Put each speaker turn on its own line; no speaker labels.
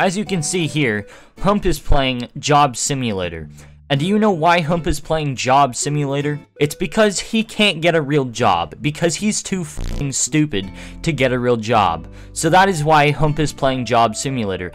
As you can see here, hmmmp is playing Job Simulator. And do you know why hmmmp is playing Job Simulator? It's because he can't get a real job, because he's too f***ing stupid to get a real job. So that is why hmmmp is playing Job Simulator.